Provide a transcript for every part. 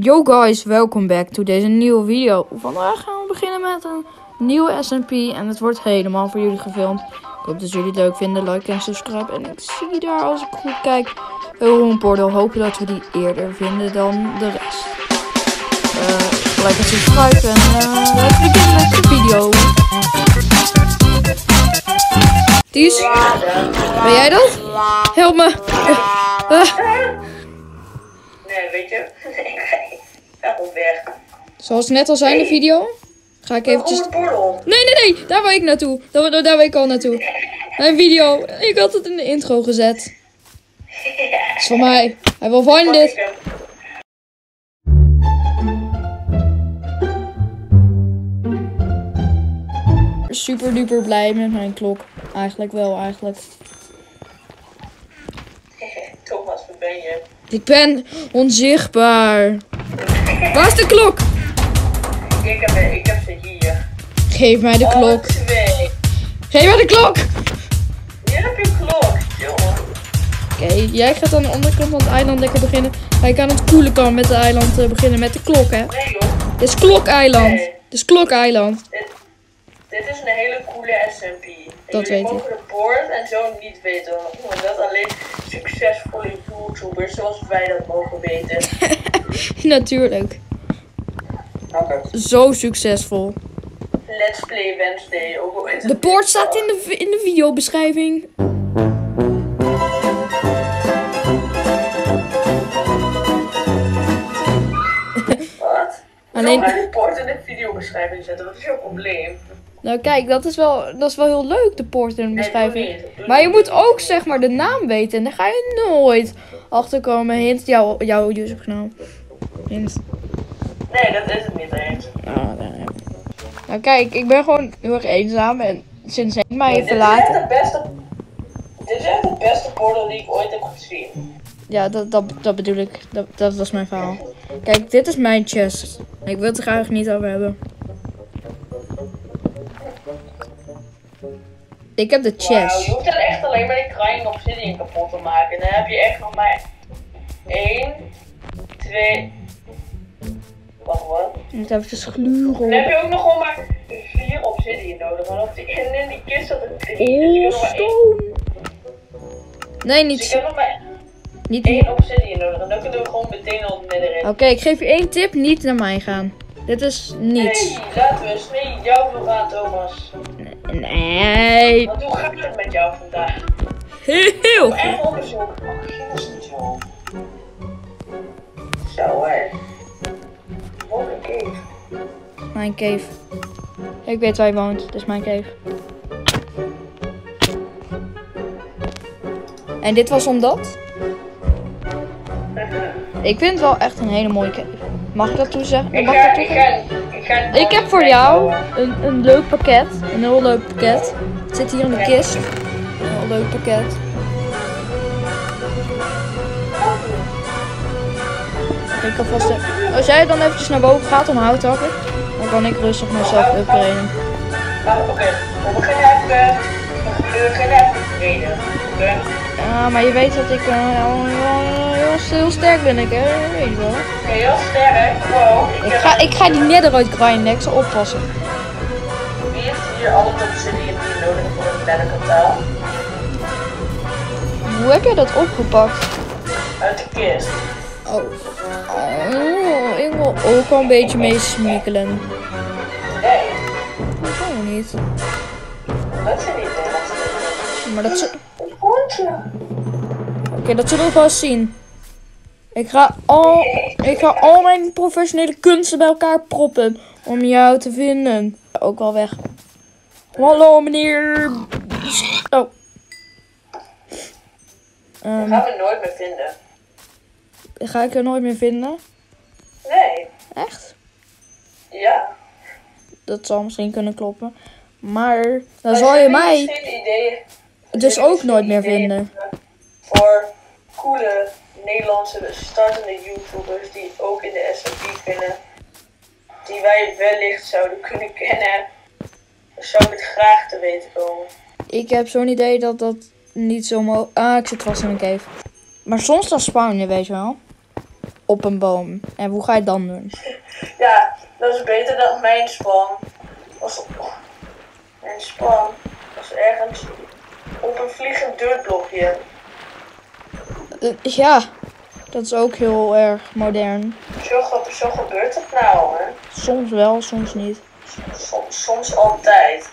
Yo guys, welkom back to deze nieuwe video. Vandaag gaan we beginnen met een nieuwe SMP en het wordt helemaal voor jullie gefilmd. Ik hoop dat jullie het leuk vinden, like en subscribe. En ik zie daar als ik goed kijk een portal. Hopen dat we die eerder vinden dan de rest. Uh, like en subscribe en uh, laten we beginnen met de video. Ties, ben jij dat? Help me. Uh, Nee, weet je, ga gewoon weg. Zoals net al zei in de video, ga ik eventjes... Nee, nee, nee, daar wil ik naartoe. Daar, daar, daar wil ik al naartoe. Mijn video, ik had het in de intro gezet. Is van mij. Hij wil find dit. Super duper blij met mijn klok. Eigenlijk wel, eigenlijk. Thomas, waar ben je? Ik ben onzichtbaar. Waar is de klok? Ik heb, ik heb ze hier. Geef mij de klok. Oh, twee. Geef mij de klok. Hier heb je een klok, jongen. Oké, jij gaat aan de andere kant van het eiland lekker beginnen. Ik aan het koele kant met het eiland eh, beginnen met de klok, hè? Nee, joh. Dit is klokeiland. Nee. Dit is klokeiland. Dit, dit is een hele coole SMP. Dat weet ik. poort en zo niet weten. Want dat alleen succesvolle YouTubers zoals wij dat mogen weten. Natuurlijk. Oké. Zo succesvol. Let's Play Wednesday. Is het De poort staat in de, in de videobeschrijving. Wat? Alleen- Alleen... de poort in de videobeschrijving zetten. Wat is jouw probleem? Nou kijk, dat is wel, dat is wel heel leuk, de poort in de beschrijving. Maar je moet ook zeg maar de naam weten. En daar ga je nooit achter komen. Hint, jouw, jouw YouTube kanaal. Hint. Nee, dat is het niet eens. Ah. Nou kijk, ik ben gewoon heel erg eenzaam. En sinds hij mij heeft Dit is echt verlaten. de beste... Dit is echt de beste portal die ik ooit heb gezien. Ja, dat, dat, dat bedoel ik. Dat, dat was mijn verhaal. Kijk, dit is mijn chest. Ik wil het er graag niet over hebben. Ik heb de Wauw, je chest. hoeft dan echt alleen maar die crying obsidian kapot te maken. Dan heb je echt nog maar 1, 2... Wacht wat? Moet eventjes Dan gluren. heb je ook nog gewoon maar 4 obsidian nodig. Want op die, en in die kist zat 3. Dus je Oh, stone. Nee, Dus ik niet. heb nog maar niet één obsidian nodig. En dan kunnen we gewoon meteen op netherite. Oké, ik geef je één tip. Niet naar mij gaan. Dit is niets. Nee, laten we eens nee, jou veel gaan, Thomas. Nee. Want hoe gaat het met jou vandaag? Heel goed. Echt onderzoek. Oh, dat niet zo. Zo hoor. Wat een cave. Mijn cave. Ik weet waar je woont. Dit is mijn cave. En dit was omdat? Ik vind het wel echt een hele mooie cave. Mag ik dat toezeggen? Mag ik dat toegeven? Ik heb voor jou een, een leuk pakket. Een heel leuk pakket. Het zit hier in de kist. Een heel leuk pakket. Ik kan vast even- Als jij dan eventjes naar boven gaat om hout te hakken, dan kan ik rustig mezelf upgraden. Oké, we beginnen even. Oké? Ja, maar je weet dat ik eh, heel, sterk ben, ik, hè? Weet je wel. Heel sterk. Wow. Ik ga, ik ga die netherite grinden, ik zal oppassen. Hier alle obsidian die je nodig hebt voor een netherkataal? Hoe heb jij dat opgepakt? Uit de kist. Oh. oh ik wil ook al een beetje meesmikkelen. Nee, Dat kan niet. dat is niet. Maar dat, poortje. Oké, dat zullen we wel zien. Ik ga, al, ik ga al mijn professionele kunsten bij elkaar proppen om jou te vinden. Ook wel weg. Hallo meneer. Oh. Ehm, Gaan we nooit meer vinden. ga ik er nooit meer vinden? Nee. Echt? Ja. Dat zal misschien kunnen kloppen. Maar dan zal je mij ideeën. dus ook nooit meer vinden. Voor coole Nederlandse startende YouTubers die ook in de SMP kunnen. Die wij wellicht zouden kunnen kennen. Zou ik het graag te weten komen. Ik heb zo'n idee dat dat niet zo mo... Ah, ik zit vast in een cave. Maar soms dan spawn je, weet je wel. op een boom. En hoe ga je het dan doen? Ja, dat is beter dan mijn span. Was mijn span was ergens op een vliegend deurblokje. Eh, ja, dat is ook heel erg modern. Zo, zo gebeurt het nou, hè? Soms wel, soms niet. Soms, altijd.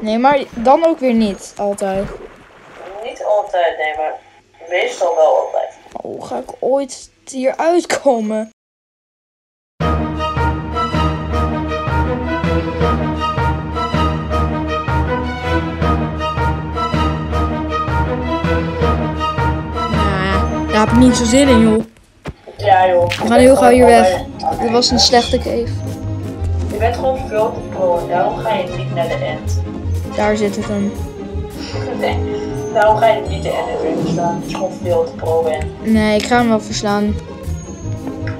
Nee, maar dan ook weer niet altijd. Niet altijd, nee, maar meestal wel altijd. Oh, ga ik ooit hier uitkomen? Nou, daar heb ik niet zo zin in, joh. Ja, joh. We gaan heel gauw hier weg. Dit was een slechte cave. Je bent gewoon veel te pro daarom ga je niet naar de end. Daar zit het hem. Nee, daarom ga je niet de end verslaan. Dat je gewoon veel te pro bent. Nee, ik ga hem wel verslaan.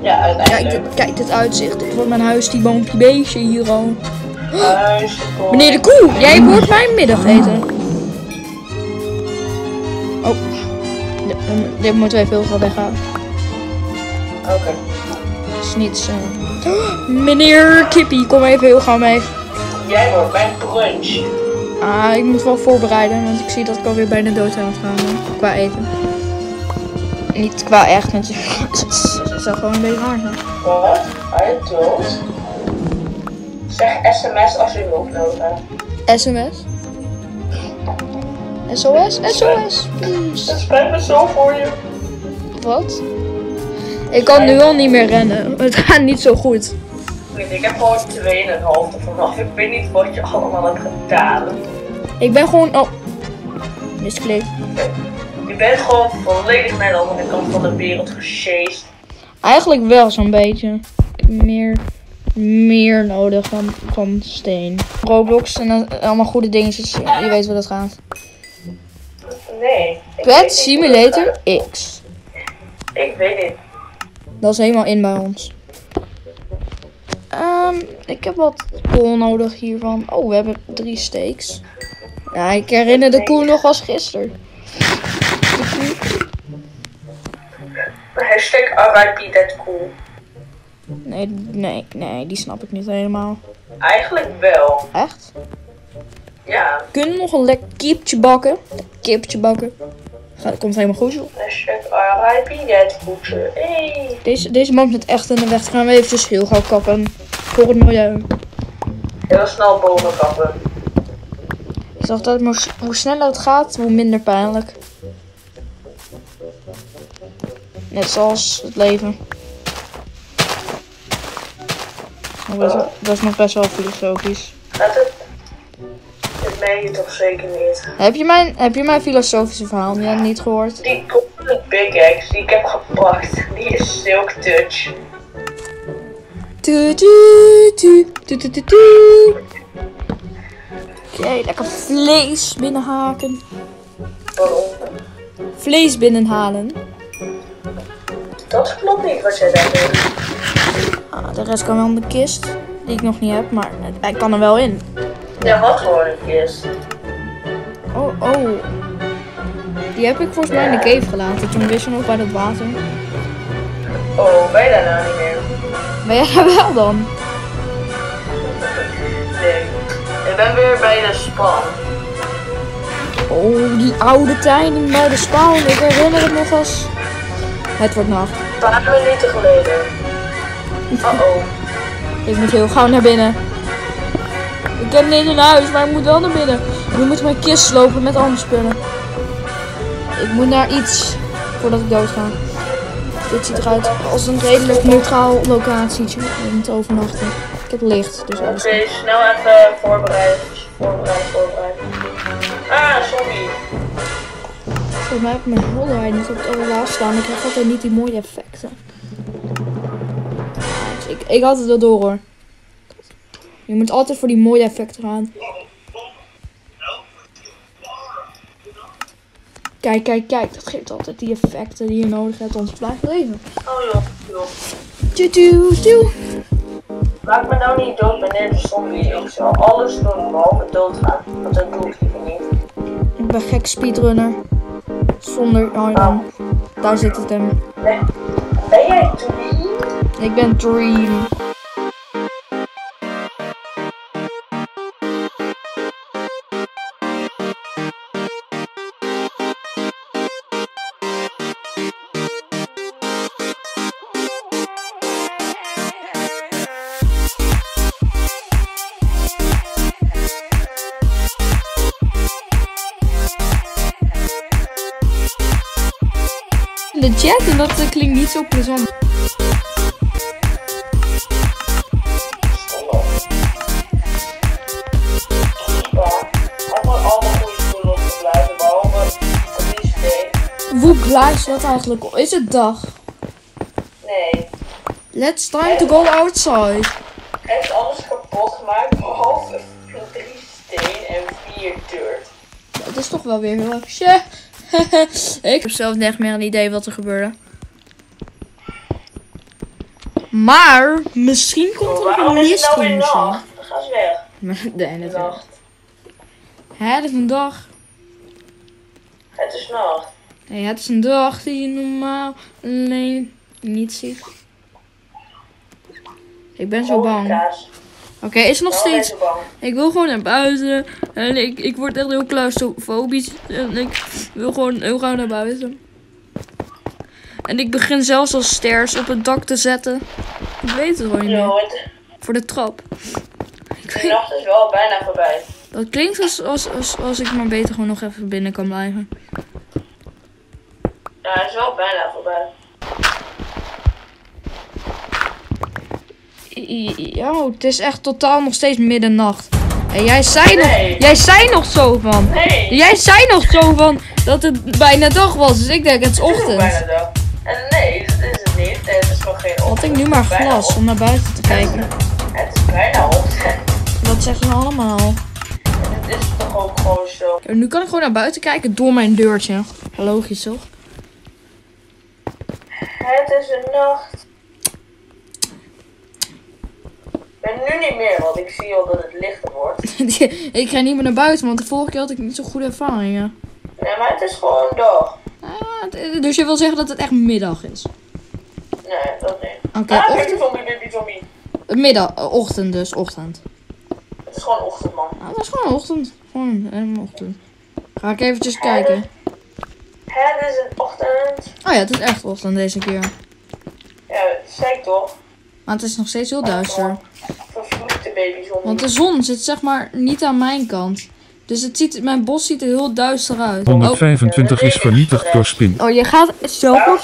Ja, Kijk, uiteindelijk. dit, kijk dit uitzicht. Dit wordt mijn huis, die boompje beestje hier al. Huis, Meneer de koe, jij wordt mijn middageten. Oh, dit, dit moeten we even heel gauw weghalen. Oké. Dat is niet zo. Meneer Kippie, kom even heel gauw mee. Jij wordt mijn brunch. Ah, ik moet wel voorbereiden, want ik zie dat ik alweer bijna dood aan het gaan ben. Qua eten. Niet qua echt, natuurlijk. Het zou gewoon een beetje raar zijn. Wat? Hij dood? Zeg sms als je hulp nodig hebt. SMS? SOS? SOS, please. Het spijt me zo voor je. Wat? Ik kan nu al niet meer rennen. Het gaat niet zo goed. Ik heb gewoon 2,5 ervan af. Ik weet niet wat je allemaal hebt gedaan. Ik ben gewoon. Oh. Misklik. Je bent gewoon volledig naar de andere kant van de wereld gesjeest. Eigenlijk wel zo'n beetje. Ik heb Meer, meer nodig van, van steen. Roblox en allemaal goede dingetjes. Je weet hoe dat gaat. Nee. Pet Simulator X. Ik weet niet. Dat is helemaal in bij ons. Ehm, ik heb wat kool nodig hiervan. Oh, we hebben drie steaks. Ja, ik herinner de koe nog als gisteren. Hashtag RIP that cool. Nee, nee, nee, die snap ik niet helemaal. Eigenlijk wel. Echt? Ja. Kunnen we nog een lekker kipje bakken? Kipje bakken. Gaat, komt helemaal goed. Hey. Deze, deze man zit echt in de weg. Gaan we eventjes heel gauw kappen. Voor het milieu. Heel snel boven kappen. Ik zag dat hoe, hoe sneller het gaat, hoe minder pijnlijk. Net zoals het leven. Dat, is, dat is nog best wel filosofisch. Dat het. Je toch zeker niet. Heb je mijn, heb je mijn filosofische verhaal niet, niet gehoord? Die golden Big X die ik heb gepakt, die is Silk Touch. Oké, lekker vlees binnenhaken. Waarom? Vlees binnenhalen. Dat klopt niet wat jij daar doet. Ah, de rest kan wel in de kist. Die ik nog niet heb, maar hij kan er wel in. Ja, wat kist. Oh, oh. Die heb ik volgens mij in de cave gelaten. Toen wist je nog bij dat water. Oh, ben je daar nou niet meer? Ben jij daar wel dan? Nee. Ik ben weer bij de span. Oh, die oude tijden bij de spawn. Ik herinner het nog als... Het wordt nacht. Een paar minuten geleden. Uh-oh. Ik moet heel gauw naar binnen. Ik heb niet een huis, maar ik moet wel naar binnen. Nu moet ik mijn kist slopen met andere spullen. Ik moet naar iets voordat ik dood ga. Dit ziet eruit als een redelijk neutraal locatietje om te overnachten. Ik heb licht, dus Oké, alles goed. snel even voorbereiden. Voorbereiden, voorbereiden. Ah, zombie. Volgens mij heb ik mijn helderheid niet op het allerlaatst staan. Ik krijg altijd niet die mooie effecten. Dus ik, ik had het wel door hoor. Je moet altijd voor die mooie effecten gaan. Kijk, kijk, kijk. Dat geeft altijd die effecten die je nodig hebt om te blijven leven. Oh joh, joh. Tjoe, tjoe, tjoe. Maak me nou niet dood, meneer de zombie. Ik zal alles doen behalve doodgaan. Want dat doe ik liever niet. Ik ben gek speedrunner. Zonder iron. Daar zit het hem. Ben jij Dream? Ik ben Dream. Chat en dat eh, klinkt niet zo plezant. Ja. Hoe blaas dat eigenlijk? Is het dag? Nee, Let's time to go outside. hij heeft alles kapot gemaakt, behalve drie steen en vier dirt. Dat is toch wel weer heel erg. Ik heb zelf echt meer een idee wat er gebeurde. Maar misschien komt er nog een nou misschien. nacht? Dan ga eens weg. Nee, natuurlijk. Nacht. Hè, het is een dag. Het is nacht. Nee, het is een dag die je normaal alleen niet ziet. Ik ben zo bang. Oké, is er nog je steeds... Ik wil gewoon naar buiten. En ik, ik word echt heel claustrofobisch. En ik wil gewoon heel gauw naar buiten. En ik begin zelfs al stairs op het dak te zetten. Ik weet het gewoon niet Voor de trap. Ik de weet, nacht is wel bijna voorbij. dat klinkt als, als, als, als ik maar beter gewoon nog even binnen kan blijven. Ja, is wel bijna voorbij. Ja, het is echt totaal nog steeds middernacht. En jij zei nog, jij zei nog zo van. Nee, Jij zei nog zo van dat het bijna dag was. Dus ik denk het is het is ook bijna ochtend. dag. En nee, dat is het niet. Nee, het is nog geen ochtend. Had ik nu maar Het glas om naar buiten te kijken. ochtend. Het is bijna ochtend. Dat zeggen ze allemaal. Het is toch ook gewoon zo. Nu kan ik gewoon naar buiten kijken door mijn deurtje. Logisch toch? Het is een nacht. Ben nu niet meer, want ik zie al dat het lichter wordt. ik ga niet meer naar buiten, want de vorige keer had ik niet zo goede ervaringen. Nee, maar het is gewoon dag. Ah, dus je wil zeggen dat het echt middag is? Nee, dat niet. Oké, ah, och- baby zombie, baby zombie. middag, eh, ochtend dus, ochtend. Het is gewoon ochtend, man. Dat is gewoon ochtend. Gewoon helemaal ochtend. Ga ik eventjes kijken. Het is een ochtend. Oh ja, het is echt ochtend deze keer. Ja, ik toch. Maar het is nog steeds heel duister. Want de zon zit zeg maar niet aan mijn kant. Dus het ziet, mijn bos ziet er heel duister uit. Oh, 125 is vernietigd door Spin. oh je gaat Waarom zelfmoord